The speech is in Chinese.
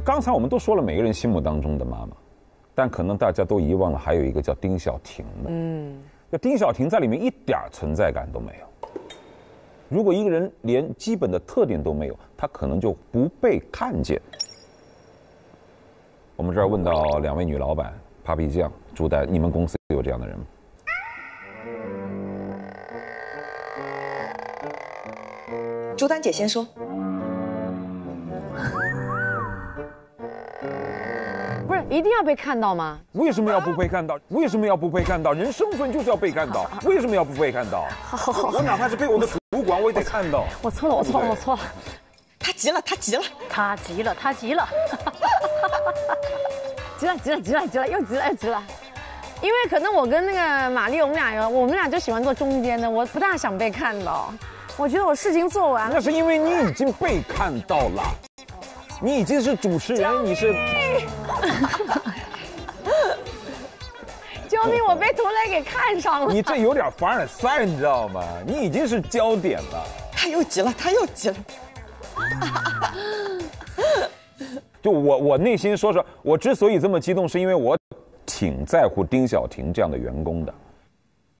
刚才我们都说了每个人心目当中的妈妈，但可能大家都遗忘了还有一个叫丁小婷的。嗯，就丁小婷在里面一点存在感都没有。如果一个人连基本的特点都没有，他可能就不被看见。我们这儿问到两位女老板，Papi 酱、朱丹，你们公司有这样的人吗？朱丹姐先说。是一定要被看到吗？为什么要不被看到？为什么要不被看到？人生存就是要被看到，为什么要不被看到？我哪怕是被我的主管，我也得看到。我错了，我错了，我错了。他急了，他急了，他急了，他急了，急了，急了，急了，急了，又急了，又急了。因为可能我跟那个玛丽，我们俩有，我们俩就喜欢坐中间的，我不大想被看到。我觉得我事情做完了，那是因为你已经被看到了，你已经是主持人，你是。救命！我被涂磊给看上了。你这有点凡尔赛，你知道吗？你已经是焦点了。他又急了，他又急了。就我，我内心说说，我之所以这么激动，是因为我挺在乎丁小婷这样的员工的。